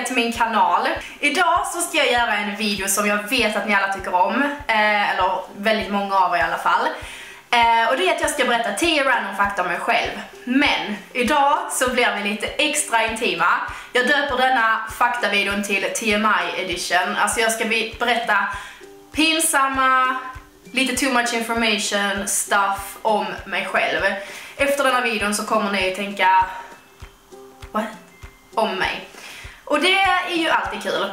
tillbaka till min kanal. Idag så ska jag göra en video som jag vet att ni alla tycker om, eh, eller väldigt många av er i alla fall. Eh, och det är att jag ska berätta 10 random fakta om mig själv. Men idag så blir vi lite extra intima. Jag döper denna faktavideon till TMI edition. Alltså jag ska berätta pinsamma, lite too much information, stuff om mig själv. Efter denna videon så kommer ni tänka What? om mig. Och det är ju alltid kul.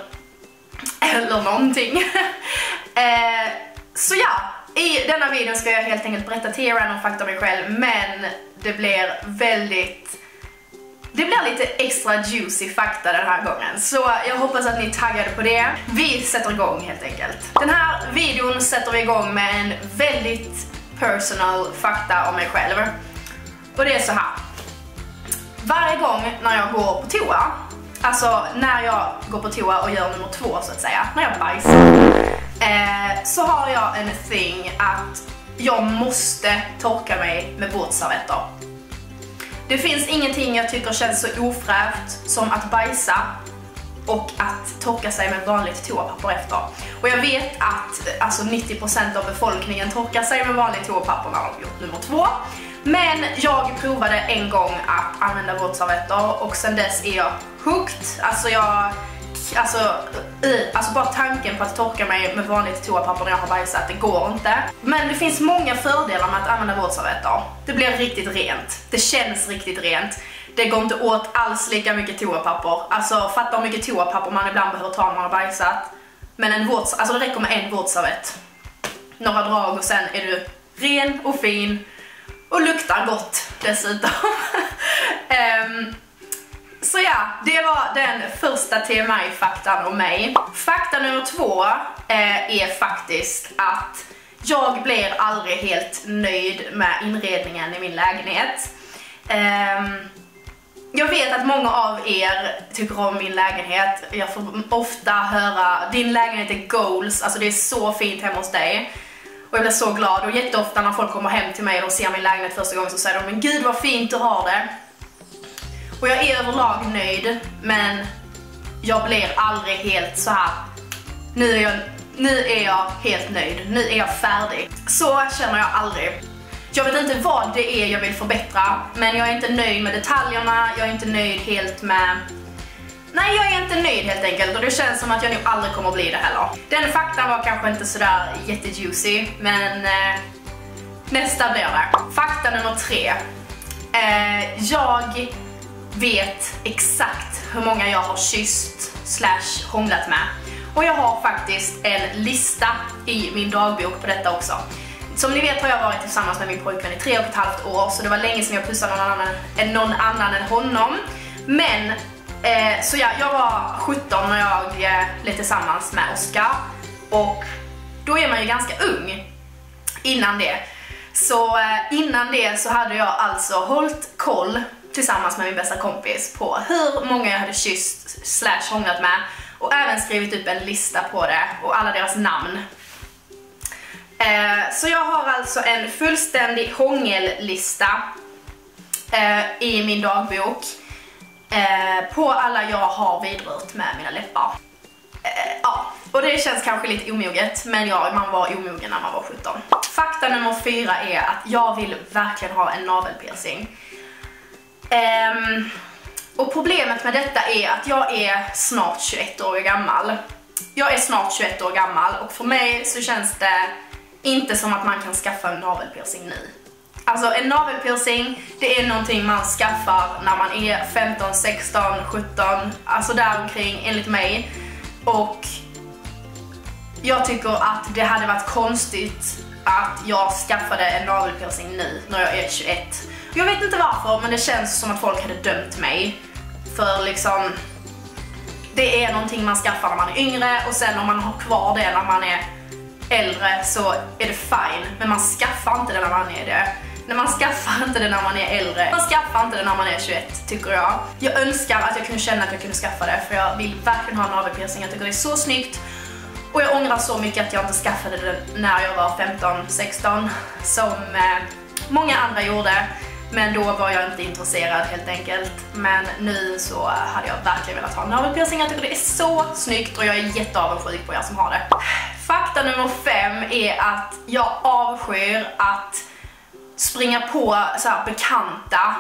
Eller någonting. eh, så ja, i denna video ska jag helt enkelt berätta 10 random fakta om mig själv, men det blir väldigt det blir lite extra juicy fakta den här gången, så jag hoppas att ni är taggade på det. Vi sätter igång helt enkelt. Den här videon sätter vi igång med en väldigt personal fakta om mig själv. Och det är så här. Varje gång när jag går på toa, alltså när jag går på toa och gör nummer två så att säga, när jag bajsar, eh, så har jag en thing att jag måste torka mig med våtservetter. Det finns ingenting jag tycker känns så ofräscht som att bajsa och att torka sig med vanligt toapapper efter. Och jag vet att alltså 90% av befolkningen torkar sig med vanligt toapapper när de har gjort nummer två. Men jag provade en gång att använda våtservetter och sen dess är jag hooked. Alltså jag Alltså, i, alltså bara tanken på att torka mig med vanligt toapapper när jag har bajsat, det går inte. Men det finns många fördelar med att använda våtservetter. Det blir riktigt rent. Det känns riktigt rent. Det går inte åt alls lika mycket toapapper. Alltså fatta hur mycket toapapper man ibland behöver ta när man har bajsat. Men en våts, alltså det räcker med en våtservett. Några drag och sen är du ren och fin och luktar gott dessutom. um, så ja, det var den första TMI-faktan om mig. Fakta nummer två eh, är faktiskt att jag blir aldrig helt nöjd med inredningen i min lägenhet. Um, jag vet att många av er tycker om min lägenhet. Jag får ofta höra din lägenhet är goals, alltså det är så fint hemma hos dig. Och jag blir så glad och jätteofta när folk kommer hem till mig och ser min lägenhet första gången så säger de men gud vad fint du har det. Och jag är överlag nöjd men jag blir aldrig helt så här. Nu är jag, nu är jag helt nöjd, nu är jag färdig. Så känner jag aldrig. Jag vet inte vad det är jag vill förbättra men jag är inte nöjd med detaljerna, jag är inte nöjd helt med Nej, jag är inte nöjd helt enkelt och det känns som att jag nog aldrig kommer att bli det heller. Den faktan var kanske inte sådär jättejuicy, men eh, nästa blir det. Fakta nummer tre. Eh, jag vet exakt hur många jag har kysst slash hånglat med. Och jag har faktiskt en lista i min dagbok på detta också. Som ni vet har jag varit tillsammans med min pojkvän i tre och ett halvt år så det var länge sedan jag pussade någon annan, än någon annan än honom. Men Eh, så ja, jag var 17 när jag eh, blev tillsammans med Oskar och då är man ju ganska ung innan det. Så eh, innan det så hade jag alltså hållit koll tillsammans med min bästa kompis på hur många jag hade kysst slash hånglat med och även skrivit upp en lista på det och alla deras namn. Eh, så jag har alltså en fullständig hångellista eh, i min dagbok Eh, på alla jag har vidrört med mina läppar. Eh, ja, och det känns kanske lite omoget, men ja, man var omogen när man var 17. Fakta nummer fyra är att jag vill verkligen ha en navelpiercing. Eh, och problemet med detta är att jag är snart 21 år gammal. Jag är snart 21 år gammal och för mig så känns det inte som att man kan skaffa en navelpiercing nu. Alltså en navelpiercing, det är någonting man skaffar när man är 15, 16, 17, alltså däromkring enligt mig. Och jag tycker att det hade varit konstigt att jag skaffade en navelpiercing nu när jag är 21. Jag vet inte varför men det känns som att folk hade dömt mig. För liksom, det är någonting man skaffar när man är yngre och sen om man har kvar det när man är äldre så är det fine. Men man skaffar inte det när man är det. När man skaffar inte det när man är äldre. Man skaffar inte det när man är 21, tycker jag. Jag önskar att jag kunde känna att jag kunde skaffa det, för jag vill verkligen ha en navelpiercing. Jag tycker det är så snyggt. Och jag ångrar så mycket att jag inte skaffade det när jag var 15-16, som eh, många andra gjorde. Men då var jag inte intresserad helt enkelt. Men nu så hade jag verkligen velat ha en navelpiercing. Jag tycker det är så snyggt och jag är jätteavundsjuk på er som har det. Fakta nummer fem är att jag avskyr att springa på så här bekanta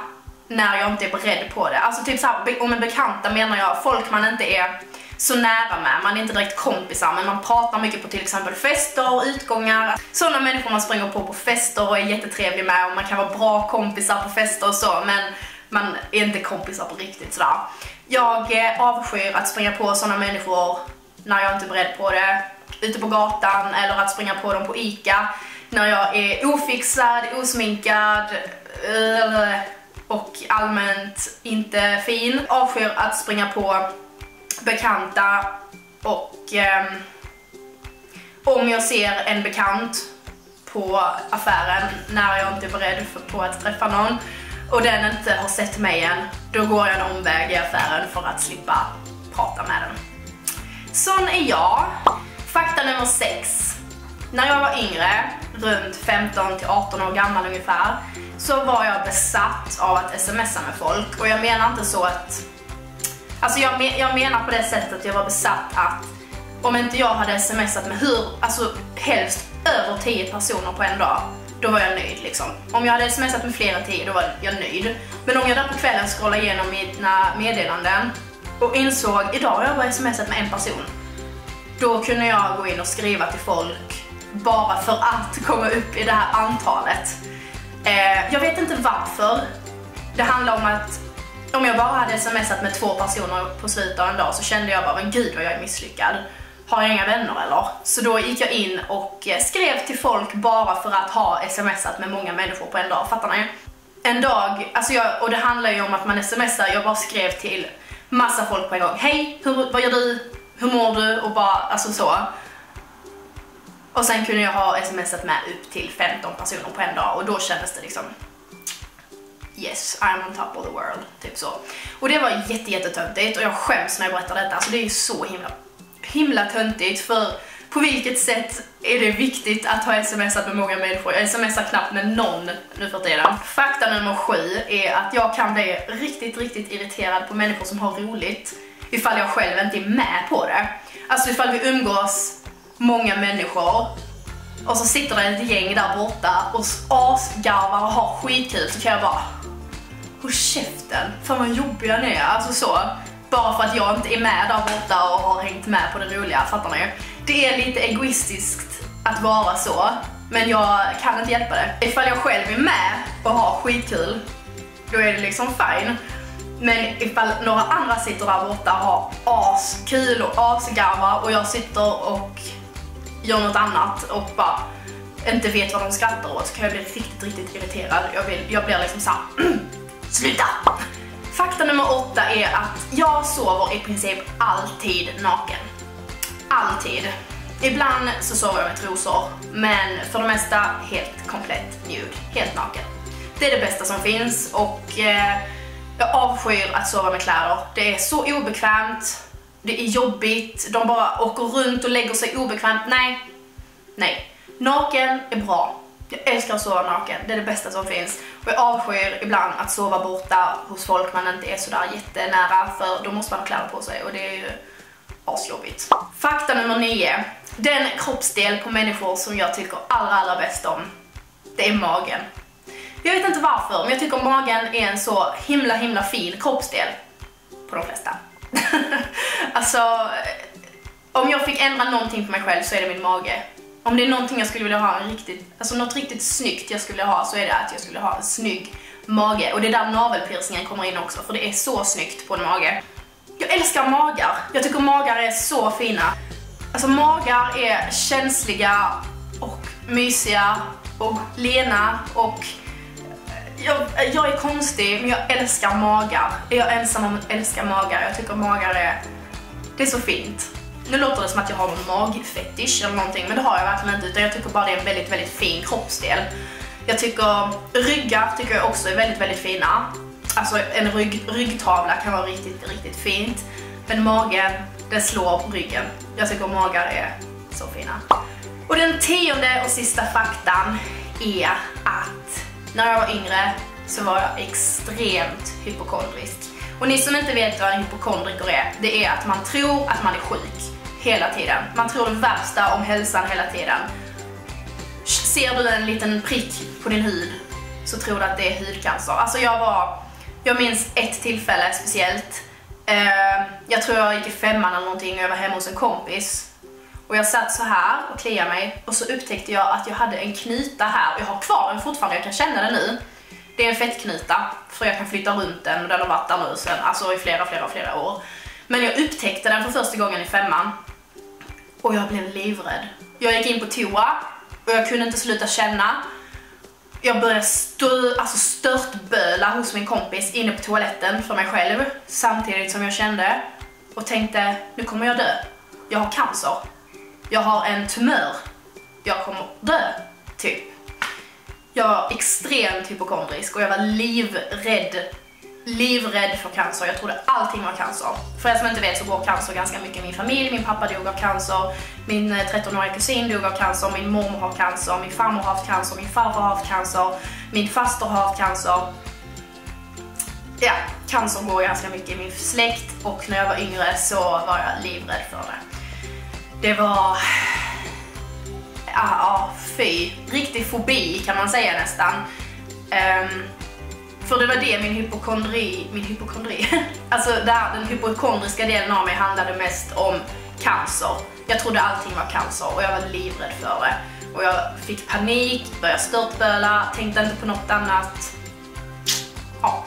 när jag inte är beredd på det. Alltså typ så här, om en bekanta menar jag folk man inte är så nära med, man är inte direkt kompisar men man pratar mycket på till exempel fester och utgångar. Sådana människor man springer på på fester och är jättetrevlig med och man kan vara bra kompisar på fester och så men man är inte kompisar på riktigt sådär. Jag eh, avskyr att springa på sådana människor när jag inte är beredd på det, ute på gatan eller att springa på dem på ICA när jag är ofixad, osminkad och allmänt inte fin. Avskyr att springa på bekanta och eh, om jag ser en bekant på affären när jag inte är beredd på att träffa någon och den inte har sett mig än, då går jag en omväg i affären för att slippa prata med den. Sån är jag. Fakta nummer 6. När jag var yngre, runt 15 till 18 år gammal ungefär, så var jag besatt av att smsa med folk. Och jag menar inte så att Alltså jag, men, jag menar på det sättet att jag var besatt att om inte jag hade smsat med hur, alltså helst över 10 personer på en dag, då var jag nöjd liksom. Om jag hade smsat med fler än 10, då var jag nöjd. Men om jag där på kvällen scrollade igenom mina meddelanden och insåg, idag har jag bara smsat med en person. Då kunde jag gå in och skriva till folk bara för att komma upp i det här antalet. Eh, jag vet inte varför. Det handlar om att om jag bara hade smsat med två personer på slutet av en dag så kände jag bara, men gud vad jag är misslyckad. Har jag inga vänner eller? Så då gick jag in och eh, skrev till folk bara för att ha smsat med många människor på en dag, fattar ni? En dag, alltså jag, och det handlar ju om att man smsar, jag bara skrev till massa folk på en gång. Hej, hur, vad gör du? Hur mår du? Och bara, alltså så. Och sen kunde jag ha smsat med upp till 15 personer på en dag och då kändes det liksom yes, I'm on top of the world, typ så. Och det var jätte, jättetöntigt och jag skäms när jag berättar detta, alltså det är ju så himla, himla töntigt för på vilket sätt är det viktigt att ha smsat med många människor? Jag smsar knappt med någon nu för tiden. Fakta nummer sju är att jag kan bli riktigt, riktigt irriterad på människor som har roligt ifall jag själv inte är med på det. Alltså ifall vi umgås många människor och så sitter det ett gäng där borta och asgarvar och har skitkul så kan jag bara Håll käften, fan vad jobbiga ni är, alltså så. Bara för att jag inte är med där borta och har hängt med på det roliga, fattar ni? Det är lite egoistiskt att vara så, men jag kan inte hjälpa det. Ifall jag själv är med och har skitkul, då är det liksom fine. Men ifall några andra sitter där borta och har askul och asgarvar och jag sitter och gör något annat och bara inte vet vad de skrattar åt så kan jag bli riktigt, riktigt irriterad. Jag, vill, jag blir liksom såhär Sluta! Fakta nummer åtta är att jag sover i princip alltid naken. Alltid. Ibland så sover jag med trosor, men för det mesta helt komplett nude, helt naken. Det är det bästa som finns och eh, jag avskyr att sova med kläder. Det är så obekvämt, det är jobbigt, de bara åker runt och lägger sig obekvämt. Nej, nej. Naken är bra. Jag älskar att sova naken, det är det bästa som finns. Och jag avskyr ibland att sova borta hos folk man inte är sådär jättenära för då måste man ha kläder på sig och det är ju asjobbigt. Fakta nummer 9. Den kroppsdel på människor som jag tycker allra, allra bäst om, det är magen. Jag vet inte varför, men jag tycker magen är en så himla, himla fin kroppsdel på de flesta. alltså, om jag fick ändra någonting på mig själv så är det min mage. Om det är någonting jag skulle vilja ha, en riktigt, alltså något riktigt snyggt jag skulle ha så är det att jag skulle ha en snygg mage. Och det är där navelpiercingen kommer in också, för det är så snyggt på en mage. Jag älskar magar. Jag tycker magar är så fina. Alltså magar är känsliga och mysiga och lena och jag, jag är konstig men jag älskar magar. Jag är ensam om att älska magar. Jag tycker magar är, det är så fint. Nu låter det som att jag har en magfetisch eller någonting, men det har jag verkligen inte, utan jag tycker bara det är en väldigt, väldigt fin kroppsdel. Jag tycker ryggar tycker jag också är väldigt, väldigt fina. Alltså en rygg, ryggtavla kan vara riktigt, riktigt fint. Men magen, den slår ryggen. Jag tycker magar är så fina. Och den tionde och sista faktan är att när jag var yngre så var jag extremt hypokondrisk. Och ni som inte vet vad en hypokondriker är, det är att man tror att man är sjuk hela tiden. Man tror det värsta om hälsan hela tiden. Ser du en liten prick på din hud så tror du att det är hudcancer. Alltså jag var, jag minns ett tillfälle speciellt. Eh, jag tror jag gick i femman eller någonting och jag var hemma hos en kompis. Och jag satt så här och kliade mig och så upptäckte jag att jag hade en knyta här. Jag har kvar den fortfarande, jag kan känna den nu. Det är en fettknyta, för jag kan flytta runt den och den har varit där nu sen, alltså i flera, flera, flera år. Men jag upptäckte den för första gången i femman och jag blev livrädd. Jag gick in på toa och jag kunde inte sluta känna. Jag började stö alltså störtböla hos min kompis inne på toaletten för mig själv samtidigt som jag kände och tänkte nu kommer jag dö. Jag har cancer. Jag har en tumör. Jag kommer dö, typ. Jag var extremt hypokondrisk och jag var livrädd. Livrädd för cancer. Jag trodde allting var cancer. För er som inte vet så går cancer ganska mycket i min familj. Min pappa dog av cancer, min eh, 13-åriga kusin dog av cancer, min mormor har cancer, min farmor har haft cancer, min farfar har haft cancer, min faster har haft cancer. Ja, cancer går ganska mycket i min släkt och när jag var yngre så var jag livrädd för det. Det var ja, fy. Riktig fobi kan man säga nästan. Um, för det var det min hypokondri, min hypokondri, alltså där, den hypokondriska delen av mig handlade mest om cancer. Jag trodde allting var cancer och jag var livrädd för det. Och jag fick panik, började störtböla, tänkte inte på något annat. Ja.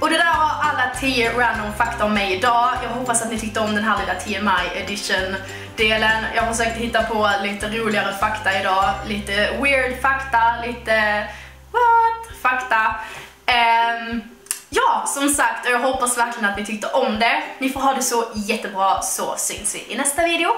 Och det där var alla 10 random fakta om mig idag. Jag hoppas att ni tyckte om den här lilla TMI edition delen. Jag har försökt hitta på lite roligare fakta idag. Lite weird fakta, lite what? Fakta. Um, ja, som sagt, och jag hoppas verkligen att ni tyckte om det. Ni får ha det så jättebra så syns vi i nästa video.